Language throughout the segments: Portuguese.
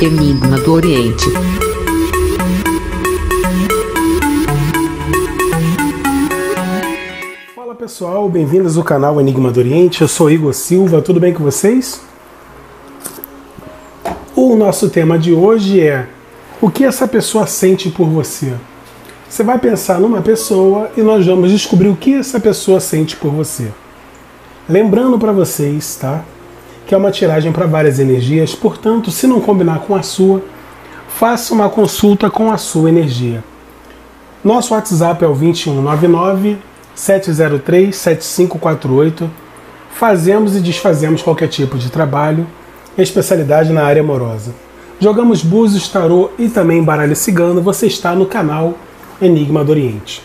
Enigma do Oriente. Fala pessoal, bem-vindos ao canal Enigma do Oriente. Eu sou Igor Silva, tudo bem com vocês? O nosso tema de hoje é o que essa pessoa sente por você. Você vai pensar numa pessoa e nós vamos descobrir o que essa pessoa sente por você. Lembrando para vocês, tá? Que é uma tiragem para várias energias, portanto, se não combinar com a sua, faça uma consulta com a sua energia. Nosso WhatsApp é o 2199 703 7548. Fazemos e desfazemos qualquer tipo de trabalho, especialidade na área amorosa. Jogamos búzios, tarô e também baralho cigano. Você está no canal Enigma do Oriente.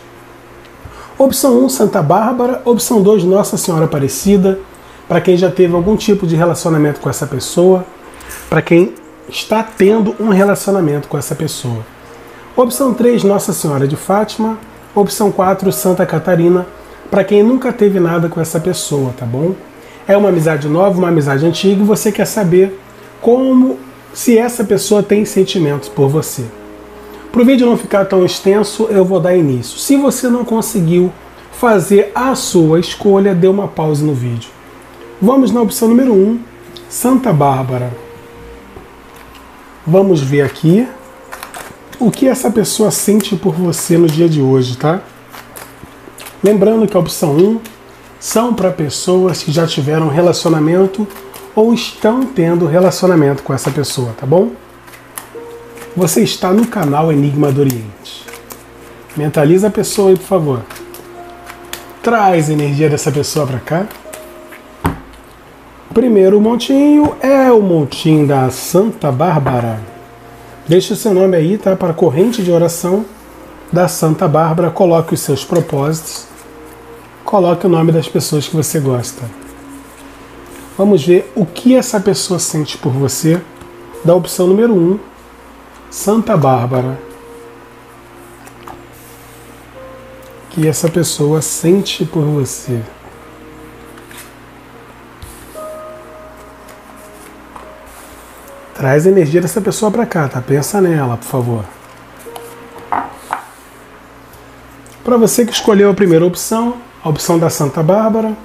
Opção 1, Santa Bárbara. Opção 2, Nossa Senhora Aparecida. Para quem já teve algum tipo de relacionamento com essa pessoa. Para quem está tendo um relacionamento com essa pessoa. Opção 3, Nossa Senhora de Fátima. Opção 4, Santa Catarina, para quem nunca teve nada com essa pessoa, tá bom? É uma amizade nova, uma amizade antiga e você quer saber como, se essa pessoa tem sentimentos por você. Para o vídeo não ficar tão extenso, eu vou dar início. Se você não conseguiu fazer a sua escolha, dê uma pausa no vídeo. Vamos na opção número 1, Santa Bárbara. Vamos ver aqui o que essa pessoa sente por você no dia de hoje, tá? Lembrando que a opção 1 são para pessoas que já tiveram relacionamento ou estão tendo relacionamento com essa pessoa, tá bom? Você está no canal Enigma do Oriente. Mentaliza a pessoa aí, por favor. Traz a energia dessa pessoa para cá. Primeiro montinho é o montinho da Santa Bárbara. Deixe o seu nome aí, tá? Para a corrente de oração da Santa Bárbara. Coloque os seus propósitos. Coloque o nome das pessoas que você gosta. Vamos ver o que essa pessoa sente por você. Da opção número 1, um, Santa Bárbara. O que essa pessoa sente por você. Traz a energia dessa pessoa para cá, tá? Pensa nela, por favor. Para você que escolheu a primeira opção, a opção da Santa Bárbara,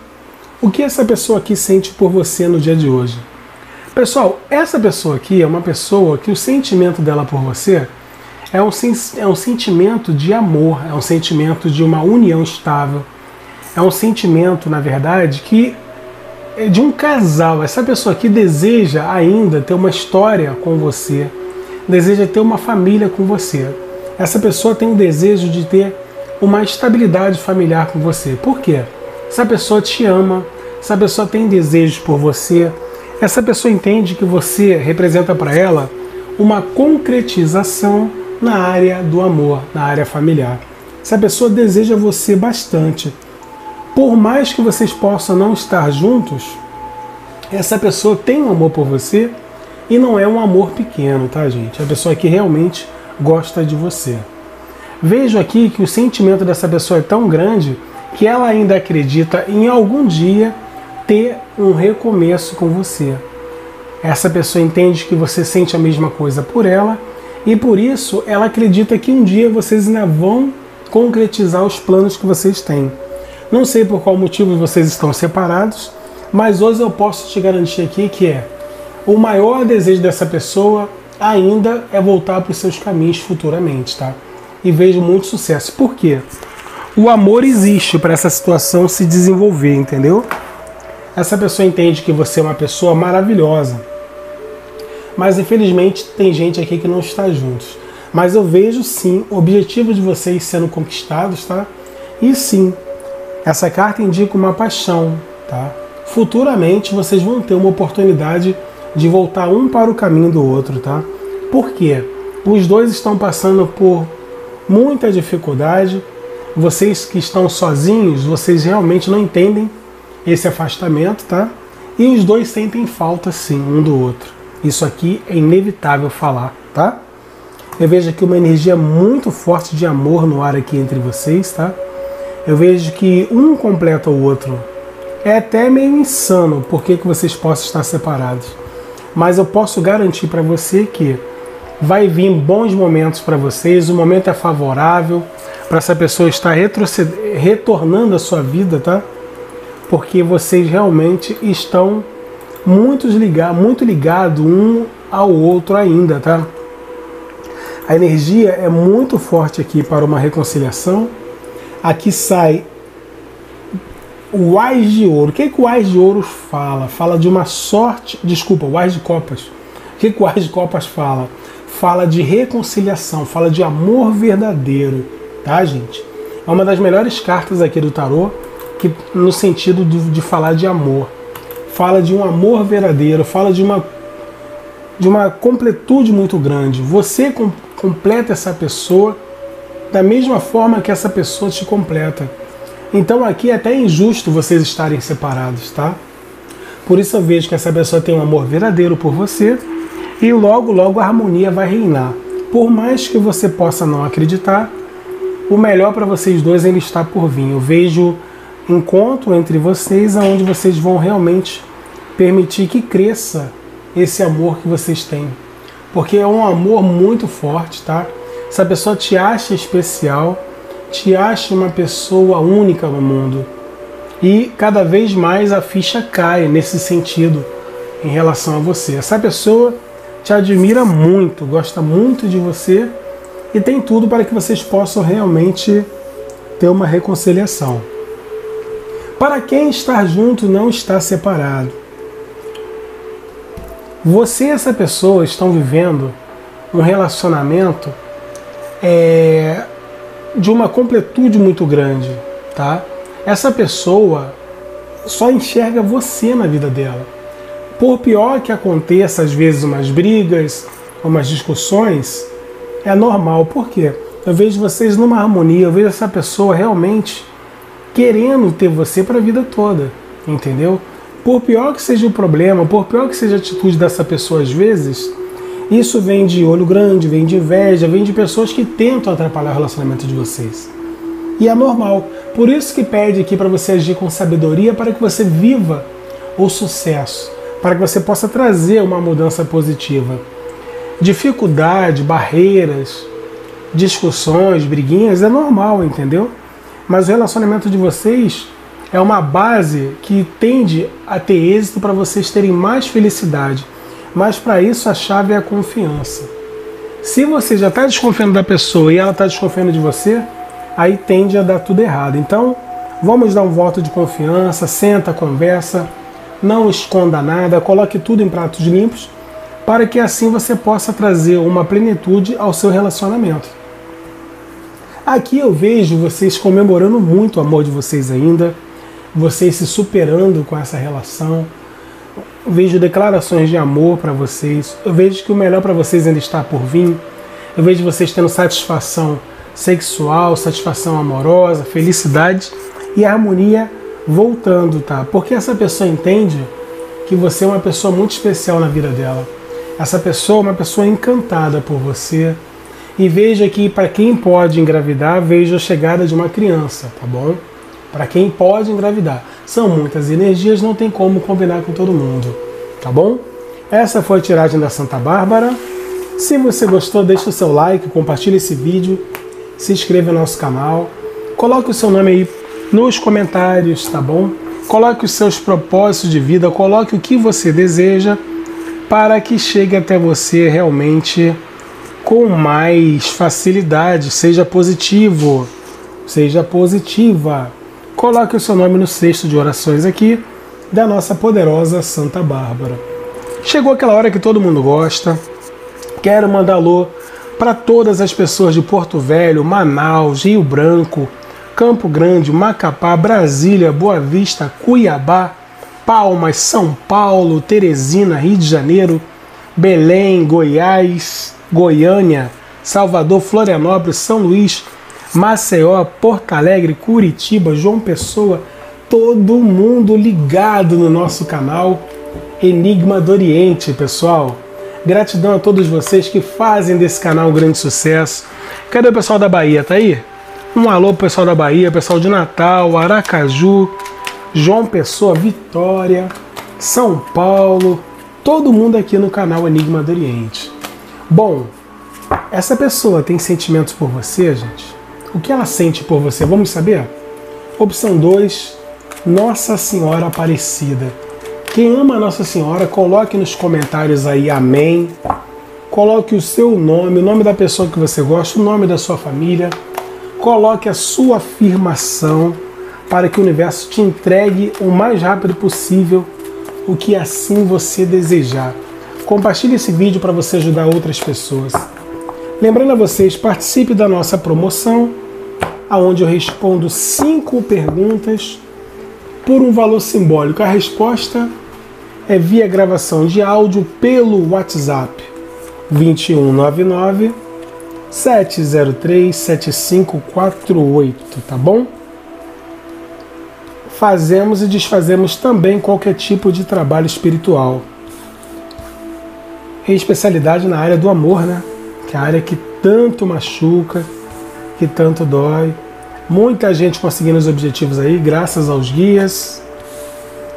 o que essa pessoa aqui sente por você no dia de hoje? Pessoal, essa pessoa aqui é uma pessoa que o sentimento dela por você é um, é um sentimento de amor, é um sentimento de uma união estável, é um sentimento, na verdade, que é de um casal. Essa pessoa aqui deseja ainda ter uma história com você, deseja ter uma família com você. Essa pessoa tem o desejo de ter uma estabilidade familiar com você. Por quê? Essa pessoa te ama, essa pessoa tem desejos por você, essa pessoa entende que você representa para ela uma concretização na área do amor, na área familiar. Essa pessoa deseja você bastante por mais que vocês possam não estar juntos, essa pessoa tem um amor por você e não é um amor pequeno, tá, gente? É a pessoa que realmente gosta de você. Vejo aqui que o sentimento dessa pessoa é tão grande que ela ainda acredita em algum dia ter um recomeço com você. Essa pessoa entende que você sente a mesma coisa por ela e por isso ela acredita que um dia vocês ainda vão concretizar os planos que vocês têm. Não sei por qual motivo vocês estão separados, mas hoje eu posso te garantir aqui que é o maior desejo dessa pessoa ainda é voltar para os seus caminhos futuramente, tá? E vejo muito sucesso. Por quê? O amor existe para essa situação se desenvolver, entendeu? Essa pessoa entende que você é uma pessoa maravilhosa. Mas infelizmente tem gente aqui que não está juntos. Mas eu vejo sim o objetivo de vocês sendo conquistados, tá? E sim, essa carta indica uma paixão, tá? Futuramente vocês vão ter uma oportunidade de voltar um para o caminho do outro, tá? Por quê? Os dois estão passando por muita dificuldade. Vocês que estão sozinhos, vocês realmente não entendem esse afastamento, tá? E os dois sentem falta sim um do outro. Isso aqui é inevitável falar, tá? Eu vejo aqui uma energia muito forte de amor no ar aqui entre vocês, tá? Eu vejo que um completa o outro. É até meio insano porque que vocês possam estar separados. mas eu posso garantir para você que vai vir bons momentos para vocês, o momento é favorável para essa pessoa estar retornando à sua vida, tá? Porque vocês realmente estão muito ligados, muito ligado um ao outro ainda, tá? A energia é muito forte aqui para uma reconciliação. Aqui sai o Ás de Ouro. O que, é que o Ás de Ouro fala? Fala de uma sorte. Desculpa, o Ás de Copas. O que, é que o Ás de Copas fala? Fala de reconciliação, fala de amor verdadeiro, tá, gente? É uma das melhores cartas aqui do tarô, que no sentido de, de falar de amor. Fala de um amor verdadeiro, fala de uma de uma completude muito grande. Você com, completa essa pessoa da mesma forma que essa pessoa te completa. Então aqui é até injusto vocês estarem separados, tá? Por isso eu vejo que essa pessoa tem um amor verdadeiro por você e logo, logo a harmonia vai reinar. Por mais que você possa não acreditar, o melhor para vocês dois ainda está por vir. Eu vejo encontro entre vocês onde vocês vão realmente permitir que cresça esse amor que vocês têm. Porque é um amor muito forte, tá? Essa pessoa te acha especial, te acha uma pessoa única no mundo. E cada vez mais a ficha cai nesse sentido em relação a você. Essa pessoa te admira muito, gosta muito de você e tem tudo para que vocês possam realmente ter uma reconciliação. Para quem estar junto não está separado. Você e essa pessoa estão vivendo um relacionamento é, de uma completude muito grande, tá? Essa pessoa só enxerga você na vida dela. Por pior que aconteça às vezes umas brigas, umas discussões, é normal. Por quê? Eu vejo vocês numa harmonia, eu vejo essa pessoa realmente querendo ter você para a vida toda, entendeu? Por pior que seja o problema, por pior que seja a atitude dessa pessoa às vezes, isso vem de olho grande, vem de inveja, vem de pessoas que tentam atrapalhar o relacionamento de vocês. E é normal. Por isso que pede aqui para você agir com sabedoria para que você viva o sucesso, para que você possa trazer uma mudança positiva. Dificuldade, barreiras, discussões, briguinhas é normal, entendeu? Mas o relacionamento de vocês é uma base que tende a ter êxito para vocês terem mais felicidade mas para isso a chave é a confiança. Se você já está desconfiando da pessoa e ela está desconfiando de você, aí tende a dar tudo errado. Então, vamos dar um voto de confiança, senta, conversa, não esconda nada, coloque tudo em pratos limpos, para que assim você possa trazer uma plenitude ao seu relacionamento. Aqui eu vejo vocês comemorando muito o amor de vocês ainda, vocês se superando com essa relação, vejo declarações de amor para vocês. Eu vejo que o melhor para vocês ainda está por vir. Eu vejo vocês tendo satisfação sexual, satisfação amorosa, felicidade e harmonia voltando, tá? Porque essa pessoa entende que você é uma pessoa muito especial na vida dela. Essa pessoa é uma pessoa encantada por você. E veja que para quem pode engravidar, veja a chegada de uma criança, tá bom? Para quem pode engravidar. São muitas energias, não tem como combinar com todo mundo, tá bom? Essa foi a tiragem da Santa Bárbara. Se você gostou, deixe o seu like, compartilhe esse vídeo, se inscreva no nosso canal, coloque o seu nome aí nos comentários, tá bom? Coloque os seus propósitos de vida, coloque o que você deseja para que chegue até você realmente com mais facilidade. Seja positivo, seja positiva coloque o seu nome no cesto de orações aqui da nossa poderosa Santa Bárbara. Chegou aquela hora que todo mundo gosta. Quero mandar alô para todas as pessoas de Porto Velho, Manaus, Rio Branco, Campo Grande, Macapá, Brasília, Boa Vista, Cuiabá, Palmas, São Paulo, Teresina, Rio de Janeiro, Belém, Goiás, Goiânia, Salvador, Florianópolis, São Luís, Maceió, Porto Alegre, Curitiba, João Pessoa, todo mundo ligado no nosso canal Enigma do Oriente, pessoal. Gratidão a todos vocês que fazem desse canal um grande sucesso. Cadê o pessoal da Bahia? Tá aí? Um alô pro pessoal da Bahia, pessoal de Natal, Aracaju, João Pessoa, Vitória, São Paulo, todo mundo aqui no canal Enigma do Oriente. Bom, essa pessoa tem sentimentos por você, gente? O que ela sente por você? Vamos saber? Opção 2, Nossa Senhora Aparecida. Quem ama Nossa Senhora, coloque nos comentários aí Amém. Coloque o seu nome, o nome da pessoa que você gosta, o nome da sua família. Coloque a sua afirmação para que o universo te entregue o mais rápido possível o que assim você desejar. Compartilhe esse vídeo para você ajudar outras pessoas. Lembrando a vocês, participe da nossa promoção, aonde eu respondo cinco perguntas por um valor simbólico. A resposta é via gravação de áudio pelo WhatsApp 2199 703 7548, tá bom? Fazemos e desfazemos também qualquer tipo de trabalho espiritual em especialidade na área do amor, né? Que é a área que tanto machuca, que tanto dói. Muita gente conseguindo os objetivos aí, graças aos guias.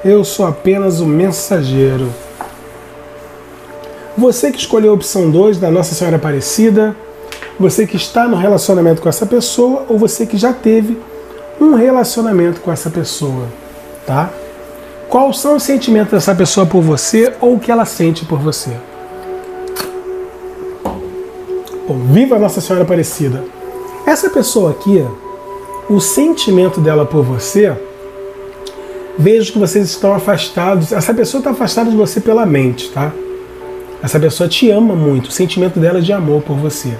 Eu sou apenas o mensageiro. Você que escolheu a opção 2 da Nossa Senhora Aparecida, você que está no relacionamento com essa pessoa ou você que já teve um relacionamento com essa pessoa, tá? Quais são os sentimentos dessa pessoa por você ou o que ela sente por você? Bom, viva Nossa Senhora Aparecida! Essa pessoa aqui, o sentimento dela por você, vejo que vocês estão afastados. Essa pessoa está afastada de você pela mente, tá? Essa pessoa te ama muito, o sentimento dela é de amor por você.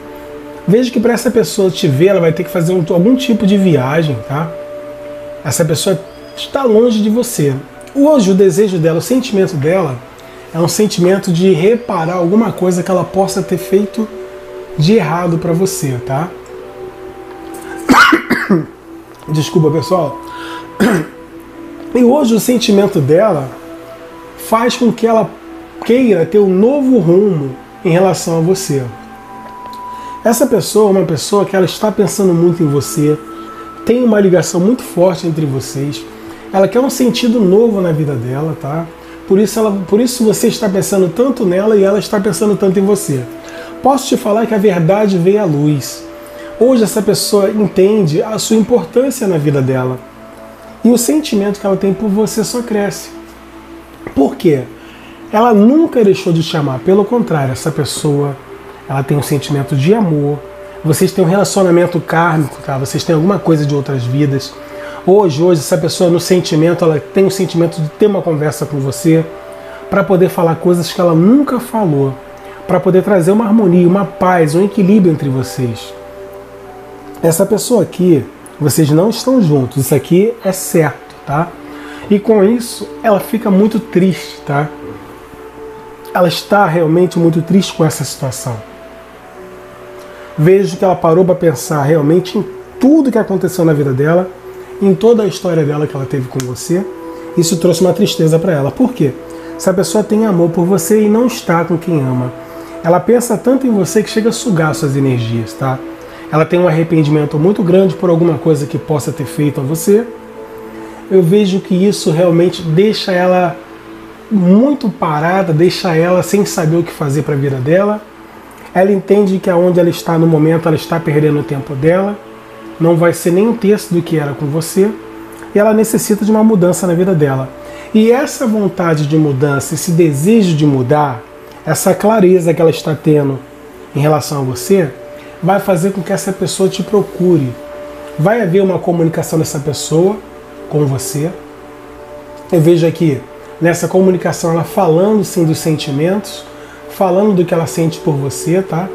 Veja que para essa pessoa te ver, ela vai ter que fazer um, algum tipo de viagem, tá? Essa pessoa está longe de você. Hoje, o desejo dela, o sentimento dela, é um sentimento de reparar alguma coisa que ela possa ter feito de errado para você, tá? Desculpa, pessoal. E hoje o sentimento dela faz com que ela queira ter um novo rumo em relação a você. Essa pessoa é uma pessoa que ela está pensando muito em você, tem uma ligação muito forte entre vocês. Ela quer um sentido novo na vida dela, tá? Por isso, ela, por isso você está pensando tanto nela e ela está pensando tanto em você. Posso te falar que a verdade veio à luz. Hoje essa pessoa entende a sua importância na vida dela. E o sentimento que ela tem por você só cresce. Por quê? Ela nunca deixou de te amar. Pelo contrário, essa pessoa ela tem um sentimento de amor. Vocês têm um relacionamento kármico, tá? Vocês têm alguma coisa de outras vidas. Hoje, hoje, essa pessoa no sentimento, ela tem o sentimento de ter uma conversa com você para poder falar coisas que ela nunca falou para poder trazer uma harmonia, uma paz, um equilíbrio entre vocês. Essa pessoa aqui, vocês não estão juntos, isso aqui é certo, tá? E com isso, ela fica muito triste, tá? Ela está realmente muito triste com essa situação. Vejo que ela parou para pensar realmente em tudo que aconteceu na vida dela, em toda a história dela que ela teve com você. Isso trouxe uma tristeza para ela. Por quê? Se a pessoa tem amor por você e não está com quem ama, ela pensa tanto em você que chega a sugar suas energias, tá? Ela tem um arrependimento muito grande por alguma coisa que possa ter feito a você. Eu vejo que isso realmente deixa ela muito parada, deixa ela sem saber o que fazer para a vida dela. Ela entende que aonde ela está no momento, ela está perdendo o tempo dela, não vai ser nem um terço do que era com você, e ela necessita de uma mudança na vida dela. E essa vontade de mudança, esse desejo de mudar, essa clareza que ela está tendo em relação a você, vai fazer com que essa pessoa te procure. Vai haver uma comunicação dessa pessoa com você. Eu vejo aqui nessa comunicação ela falando sim dos sentimentos, falando do que ela sente por você, tá?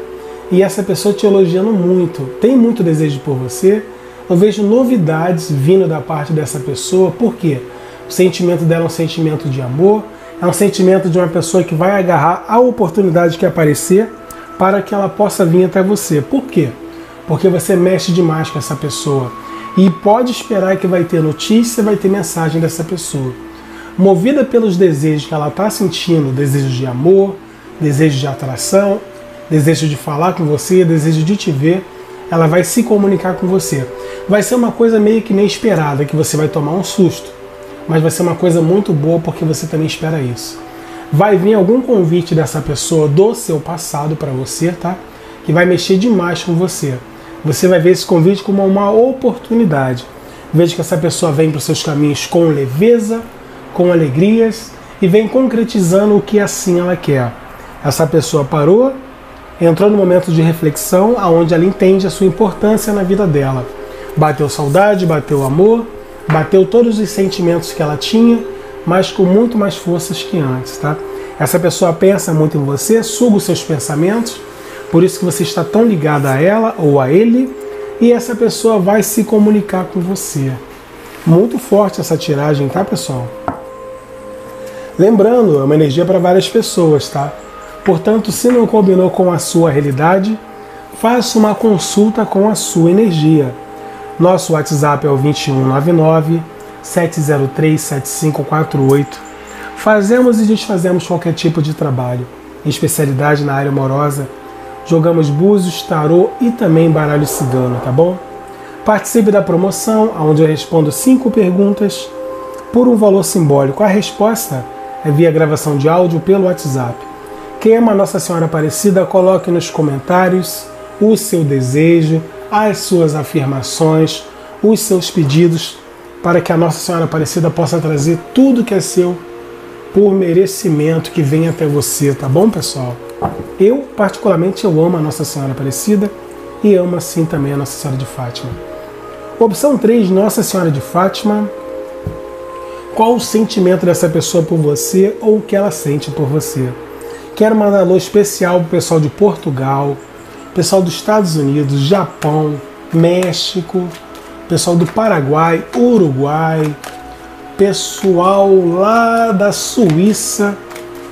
E essa pessoa te elogiando muito, tem muito desejo por você. Eu vejo novidades vindo da parte dessa pessoa, por quê? O sentimento dela é um sentimento de amor, é um sentimento de uma pessoa que vai agarrar a oportunidade que aparecer para que ela possa vir até você. Por quê? Porque você mexe demais com essa pessoa e pode esperar que vai ter notícia, vai ter mensagem dessa pessoa. Movida pelos desejos que ela está sentindo, desejo de amor, desejo de atração, desejo de falar com você, desejo de te ver, ela vai se comunicar com você. Vai ser uma coisa meio que nem esperada, que você vai tomar um susto mas vai ser uma coisa muito boa porque você também espera isso. Vai vir algum convite dessa pessoa do seu passado para você, tá? Que vai mexer demais com você. Você vai ver esse convite como uma oportunidade. Veja que essa pessoa vem para os seus caminhos com leveza, com alegrias e vem concretizando o que assim ela quer. Essa pessoa parou, entrou no momento de reflexão, aonde ela entende a sua importância na vida dela. Bateu saudade, bateu amor, bateu todos os sentimentos que ela tinha, mas com muito mais forças que antes, tá? Essa pessoa pensa muito em você, suga os seus pensamentos, por isso que você está tão ligado a ela ou a ele, e essa pessoa vai se comunicar com você. Muito forte essa tiragem, tá, pessoal? Lembrando, é uma energia para várias pessoas, tá? Portanto, se não combinou com a sua realidade, faça uma consulta com a sua energia. Nosso WhatsApp é o 2199 703 7548. Fazemos e desfazemos qualquer tipo de trabalho, especialidade na área amorosa. Jogamos búzios, tarô e também baralho cigano, tá bom? Participe da promoção, onde eu respondo cinco perguntas por um valor simbólico. A resposta é via gravação de áudio pelo WhatsApp. Quem ama Nossa Senhora Aparecida, coloque nos comentários o seu desejo, as suas afirmações, os seus pedidos, para que a Nossa Senhora Aparecida possa trazer tudo que é seu por merecimento que vem até você, tá bom, pessoal? Eu, particularmente, eu amo a Nossa Senhora Aparecida e amo assim também a Nossa Senhora de Fátima. Opção 3, Nossa Senhora de Fátima qual o sentimento dessa pessoa por você ou o que ela sente por você. Quero mandar alô especial para o pessoal de Portugal, pessoal dos Estados Unidos, Japão, México, pessoal do Paraguai, Uruguai, pessoal lá da Suíça,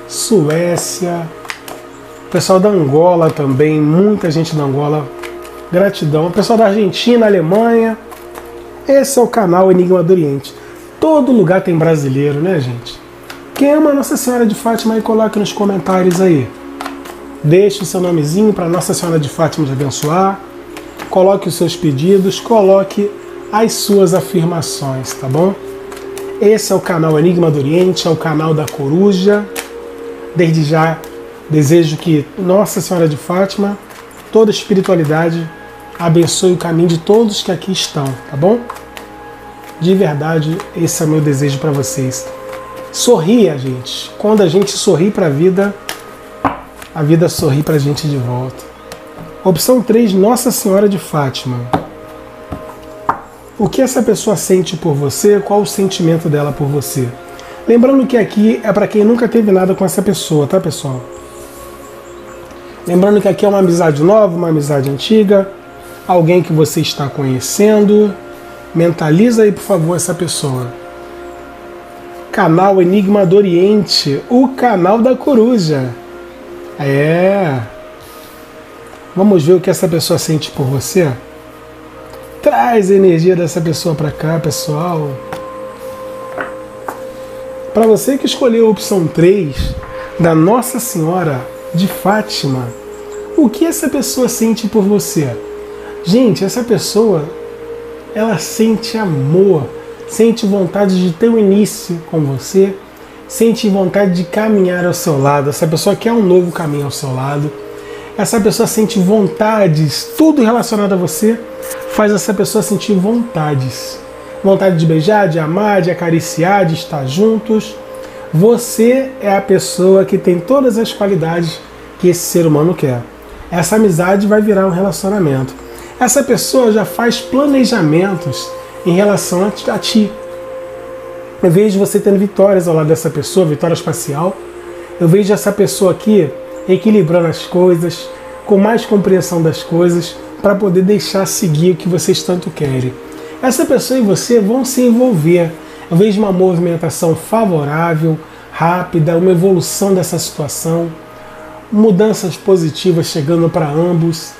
Suécia, pessoal da Angola também, muita gente da Angola, gratidão. Pessoal da Argentina, Alemanha. Esse é o canal Enigma do Oriente. Todo lugar tem brasileiro, né, gente? Quem ama Nossa Senhora de Fátima aí, coloque nos comentários aí. Deixe o seu nomezinho para Nossa Senhora de Fátima te abençoar. Coloque os seus pedidos, coloque as suas afirmações, tá bom? Esse é o canal Enigma do Oriente, é o canal da Coruja. Desde já desejo que Nossa Senhora de Fátima, toda a espiritualidade, abençoe o caminho de todos que aqui estão, tá bom? De verdade, esse é o meu desejo para vocês. Sorria, gente. Quando a gente sorri para a vida, a vida sorri para a gente de volta. Opção 3, Nossa Senhora de Fátima. O que essa pessoa sente por você? Qual o sentimento dela por você? Lembrando que aqui é para quem nunca teve nada com essa pessoa, tá, pessoal? Lembrando que aqui é uma amizade nova, uma amizade antiga, alguém que você está conhecendo, Mentaliza aí, por favor, essa pessoa. Canal Enigma do Oriente, o canal da coruja. É. Vamos ver o que essa pessoa sente por você? Traz a energia dessa pessoa para cá, pessoal. Para você que escolheu a opção 3 da Nossa Senhora de Fátima, o que essa pessoa sente por você? Gente, essa pessoa ela sente amor, sente vontade de ter um início com você, sente vontade de caminhar ao seu lado. Essa pessoa quer um novo caminho ao seu lado. Essa pessoa sente vontades, tudo relacionado a você faz essa pessoa sentir vontades. Vontade de beijar, de amar, de acariciar, de estar juntos. Você é a pessoa que tem todas as qualidades que esse ser humano quer. Essa amizade vai virar um relacionamento essa pessoa já faz planejamentos em relação a ti. Eu vejo você tendo vitórias ao lado dessa pessoa, vitória espacial. Eu vejo essa pessoa aqui equilibrando as coisas, com mais compreensão das coisas, para poder deixar seguir o que vocês tanto querem. Essa pessoa e você vão se envolver. Eu vejo uma movimentação favorável, rápida, uma evolução dessa situação, mudanças positivas chegando para ambos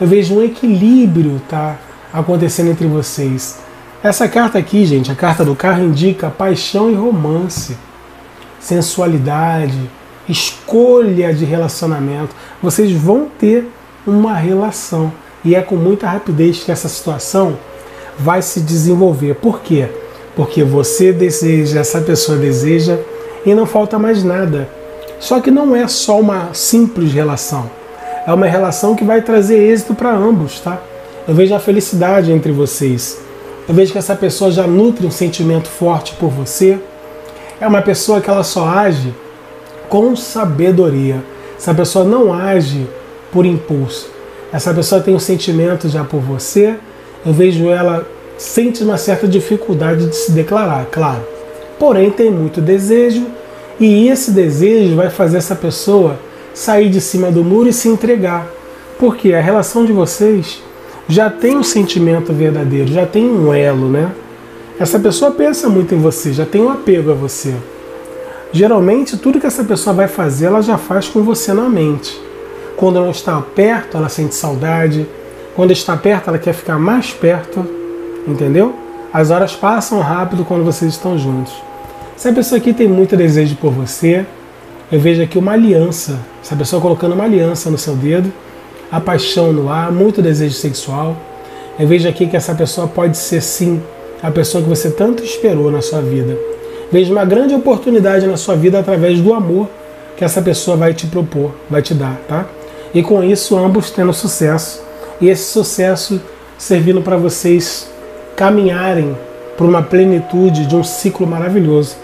eu vejo um equilíbrio tá, acontecendo entre vocês. Essa carta aqui, gente, a carta do carro indica paixão e romance, sensualidade, escolha de relacionamento. Vocês vão ter uma relação e é com muita rapidez que essa situação vai se desenvolver. Por quê? Porque você deseja, essa pessoa deseja e não falta mais nada. Só que não é só uma simples relação. É uma relação que vai trazer êxito para ambos, tá? Eu vejo a felicidade entre vocês. Eu vejo que essa pessoa já nutre um sentimento forte por você. É uma pessoa que ela só age com sabedoria. Essa pessoa não age por impulso. Essa pessoa tem um sentimento já por você. Eu vejo ela sente uma certa dificuldade de se declarar, claro. Porém, tem muito desejo e esse desejo vai fazer essa pessoa sair de cima do muro e se entregar. Porque a relação de vocês já tem um sentimento verdadeiro, já tem um elo, né? Essa pessoa pensa muito em você, já tem um apego a você. Geralmente, tudo que essa pessoa vai fazer, ela já faz com você na mente. Quando não está perto, ela sente saudade. Quando está perto, ela quer ficar mais perto. Entendeu? As horas passam rápido quando vocês estão juntos. Se a pessoa aqui tem muito desejo por você, eu vejo aqui uma aliança. Essa pessoa colocando uma aliança no seu dedo, a paixão no ar, muito desejo sexual. Eu vejo aqui que essa pessoa pode ser sim a pessoa que você tanto esperou na sua vida. Vejo uma grande oportunidade na sua vida através do amor que essa pessoa vai te propor, vai te dar, tá? E com isso ambos tendo sucesso e esse sucesso servindo para vocês caminharem para uma plenitude de um ciclo maravilhoso.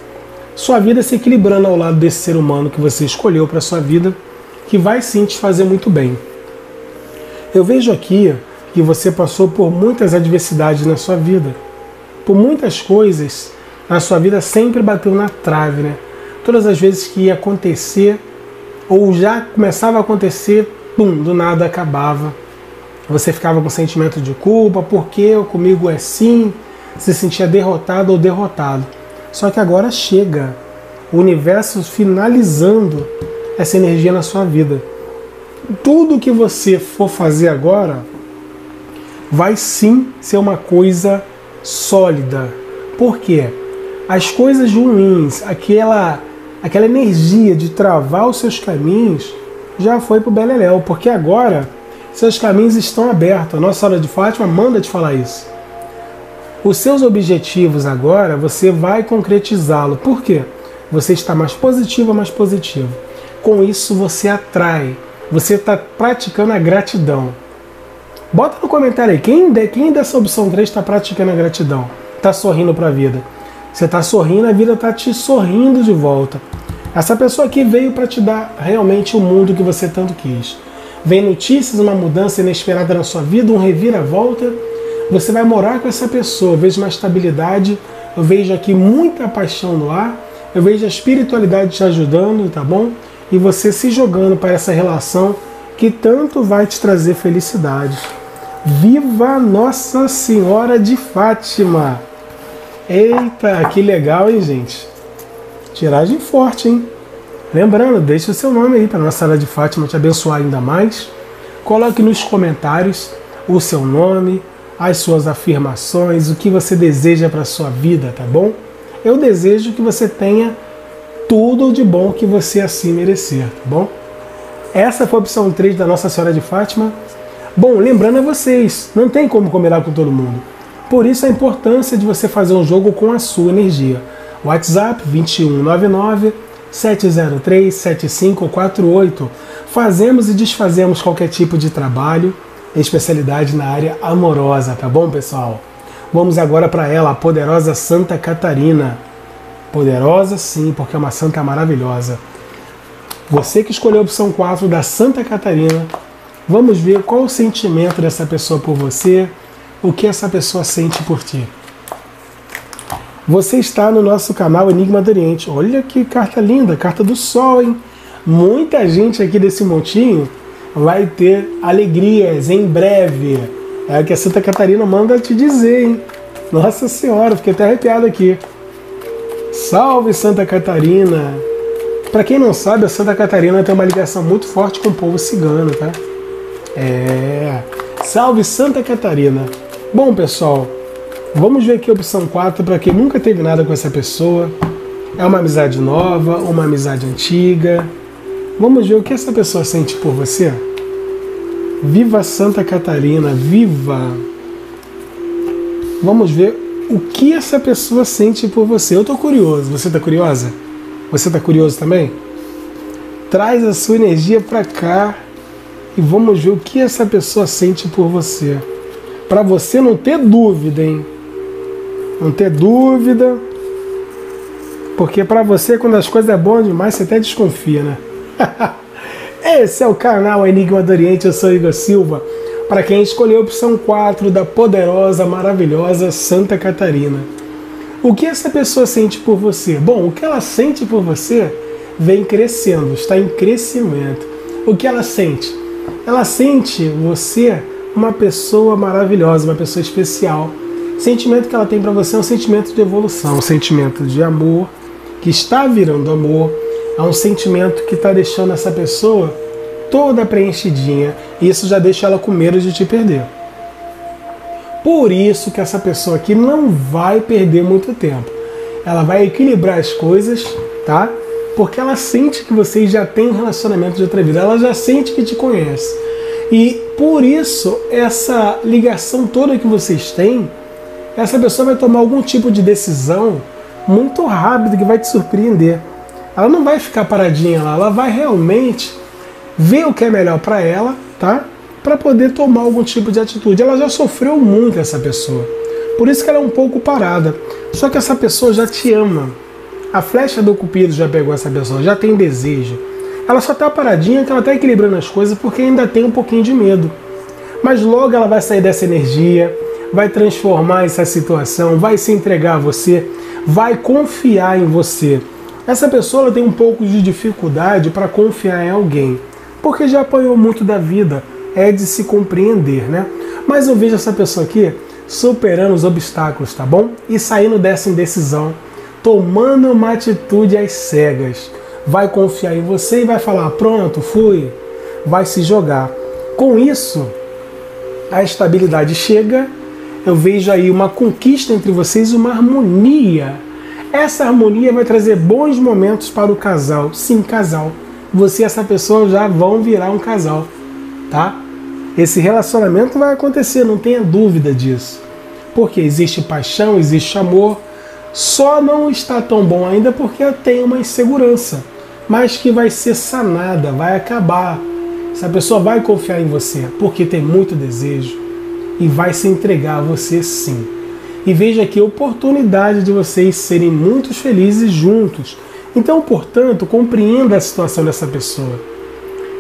Sua vida se equilibrando ao lado desse ser humano que você escolheu para sua vida, que vai sim te fazer muito bem. Eu vejo aqui que você passou por muitas adversidades na sua vida, por muitas coisas na sua vida sempre bateu na trave, né? Todas as vezes que ia acontecer ou já começava a acontecer, pum, do nada acabava você ficava com sentimento de culpa, porque comigo é assim, se sentia derrotado ou derrotado. Só que agora chega o universo finalizando essa energia na sua vida. Tudo que você for fazer agora vai sim ser uma coisa sólida. Por quê? As coisas ruins, aquela aquela energia de travar os seus caminhos já foi pro beleléu, porque agora seus caminhos estão abertos. A Nossa Senhora de Fátima manda te falar isso. Os seus objetivos agora, você vai concretizá-lo. Por quê? Você está mais positivo, mais positivo. Com isso, você atrai. Você está praticando a gratidão. Bota no comentário aí, quem, quem dessa opção 3 está praticando a gratidão? Está sorrindo para a vida? Você está sorrindo, a vida está te sorrindo de volta. Essa pessoa aqui veio para te dar realmente o mundo que você tanto quis vem notícias, uma mudança inesperada na sua vida, um reviravolta, você vai morar com essa pessoa. Eu vejo uma estabilidade, eu vejo aqui muita paixão no ar, eu vejo a espiritualidade te ajudando, tá bom? E você se jogando para essa relação que tanto vai te trazer felicidade. Viva Nossa Senhora de Fátima! Eita, que legal, hein, gente? Tiragem forte, hein? Lembrando, deixe o seu nome aí para Nossa Senhora de Fátima te abençoar ainda mais. Coloque nos comentários o seu nome, as suas afirmações, o que você deseja para a sua vida, tá bom? Eu desejo que você tenha tudo de bom que você assim merecer, tá bom? Essa foi a opção 3 da Nossa Senhora de Fátima. Bom, lembrando a vocês, não tem como combinar com todo mundo. Por isso a importância de você fazer um jogo com a sua energia. WhatsApp 2199 703-7548. Fazemos e desfazemos qualquer tipo de trabalho, especialidade na área amorosa, tá bom, pessoal? Vamos agora para ela, a poderosa Santa Catarina. Poderosa, sim, porque é uma santa maravilhosa. Você que escolheu a opção 4 da Santa Catarina, vamos ver qual o sentimento dessa pessoa por você, o que essa pessoa sente por ti. Você está no nosso canal Enigma do Oriente. Olha que carta linda, carta do Sol, hein? Muita gente aqui desse montinho vai ter alegrias em breve. É o que a Santa Catarina manda te dizer, hein? Nossa Senhora, fiquei até arrepiado aqui. Salve Santa Catarina! Para quem não sabe, a Santa Catarina tem uma ligação muito forte com o povo cigano, tá? É. Salve Santa Catarina! Bom, pessoal, Vamos ver aqui a opção 4 para quem nunca teve nada com essa pessoa. É uma amizade nova, uma amizade antiga. Vamos ver o que essa pessoa sente por você. Viva Santa Catarina, viva! Vamos ver o que essa pessoa sente por você. Eu estou curioso. Você está curiosa? Você está curioso também? Traz a sua energia para cá e vamos ver o que essa pessoa sente por você. Para você não ter dúvida, hein? Não ter dúvida. Porque para você, quando as coisas é bom demais, você até desconfia, né? Esse é o canal Enigma do Oriente, eu sou Igor Silva. Para quem escolheu a opção 4 da poderosa, maravilhosa Santa Catarina. O que essa pessoa sente por você? Bom, o que ela sente por você vem crescendo, está em crescimento. O que ela sente? Ela sente você uma pessoa maravilhosa, uma pessoa especial. O sentimento que ela tem para você é um sentimento de evolução, um sentimento de amor que está virando amor, é um sentimento que está deixando essa pessoa toda preenchidinha. E isso já deixa ela com medo de te perder. Por isso que essa pessoa aqui não vai perder muito tempo. Ela vai equilibrar as coisas, tá? porque ela sente que vocês já têm um relacionamento de outra vida, ela já sente que te conhece. E por isso, essa ligação toda que vocês têm, essa pessoa vai tomar algum tipo de decisão muito rápida que vai te surpreender. Ela não vai ficar paradinha lá, ela vai realmente ver o que é melhor para ela, tá? Para poder tomar algum tipo de atitude. Ela já sofreu muito essa pessoa. Por isso que ela é um pouco parada. Só que essa pessoa já te ama. A flecha do cupido já pegou essa pessoa, já tem desejo. Ela só está paradinha que ela está equilibrando as coisas porque ainda tem um pouquinho de medo. Mas logo ela vai sair dessa energia, vai transformar essa situação, vai se entregar a você, vai confiar em você. Essa pessoa tem um pouco de dificuldade para confiar em alguém, porque já apanhou muito da vida, é de se compreender, né? Mas eu vejo essa pessoa aqui superando os obstáculos, tá bom? E saindo dessa indecisão tomando uma atitude às cegas. Vai confiar em você e vai falar: pronto, fui. Vai se jogar. Com isso, a estabilidade chega. Eu vejo aí uma conquista entre vocês, uma harmonia. Essa harmonia vai trazer bons momentos para o casal. Sim, casal. Você e essa pessoa já vão virar um casal, tá? Esse relacionamento vai acontecer, não tenha dúvida disso. Porque existe paixão, existe amor, só não está tão bom ainda porque tem uma insegurança, mas que vai ser sanada, vai acabar. Essa pessoa vai confiar em você porque tem muito desejo e vai se entregar a você sim. E veja aqui a oportunidade de vocês serem muito felizes juntos. Então, portanto, compreenda a situação dessa pessoa.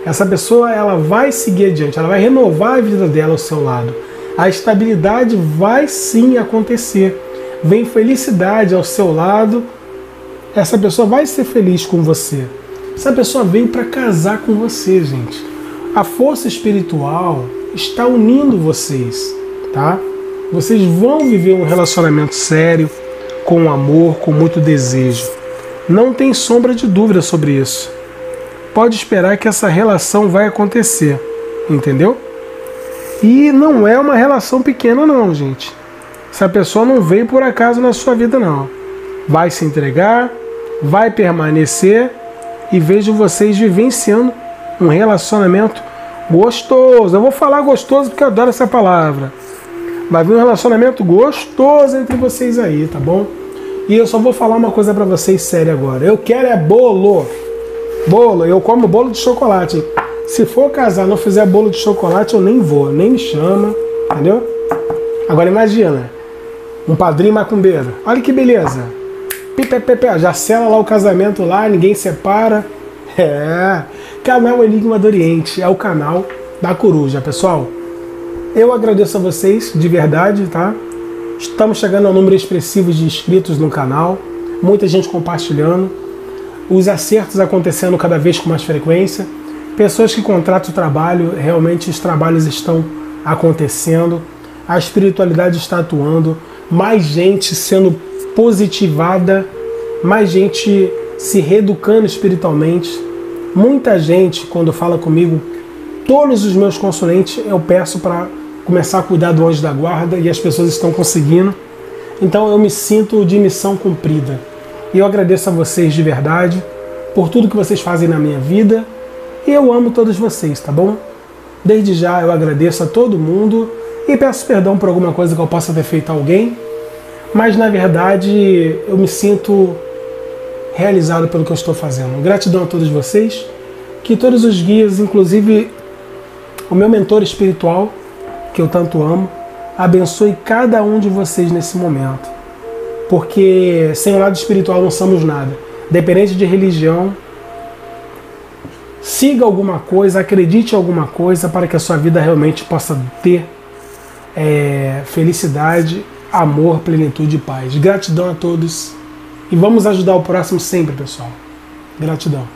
Essa pessoa ela vai seguir adiante, ela vai renovar a vida dela ao seu lado. A estabilidade vai sim acontecer vem felicidade ao seu lado, essa pessoa vai ser feliz com você. Essa pessoa veio para casar com você, gente. A força espiritual está unindo vocês, tá? Vocês vão viver um relacionamento sério, com amor, com muito desejo. Não tem sombra de dúvida sobre isso. Pode esperar que essa relação vai acontecer, entendeu? E não é uma relação pequena não, gente. Essa pessoa não veio por acaso na sua vida, não. Vai se entregar, vai permanecer e vejo vocês vivenciando um relacionamento gostoso. Eu vou falar gostoso porque eu adoro essa palavra. Vai vir um relacionamento gostoso entre vocês aí, tá bom? E eu só vou falar uma coisa para vocês séria agora. Eu quero é bolo. Bolo, eu como bolo de chocolate. Se for casar, não fizer bolo de chocolate, eu nem vou, nem me chama, entendeu? Agora imagina, um padrinho macumbeiro. Olha que beleza. Já sela lá o casamento lá, ninguém separa. É. Canal Enigma do Oriente é o canal da coruja, pessoal. Eu agradeço a vocês de verdade, tá? Estamos chegando a um número expressivo de inscritos no canal, muita gente compartilhando, os acertos acontecendo cada vez com mais frequência, pessoas que contratam o trabalho, realmente os trabalhos estão acontecendo, a espiritualidade está atuando, mais gente sendo positivada, mais gente se reeducando espiritualmente. Muita gente, quando fala comigo, todos os meus consulentes eu peço para começar a cuidar do anjo da guarda e as pessoas estão conseguindo. Então eu me sinto de missão cumprida. E eu agradeço a vocês de verdade por tudo que vocês fazem na minha vida. E eu amo todos vocês, tá bom? Desde já eu agradeço a todo mundo e peço perdão por alguma coisa que eu possa ter feito a alguém, mas na verdade eu me sinto realizado pelo que eu estou fazendo. Gratidão a todos vocês Que todos os guias, inclusive o meu mentor espiritual, que eu tanto amo, abençoe cada um de vocês nesse momento. Porque sem o lado espiritual não somos nada. Dependente de religião, siga alguma coisa, acredite em alguma coisa para que a sua vida realmente possa ter é, felicidade, amor, plenitude e paz. Gratidão a todos e vamos ajudar o próximo sempre, pessoal. Gratidão.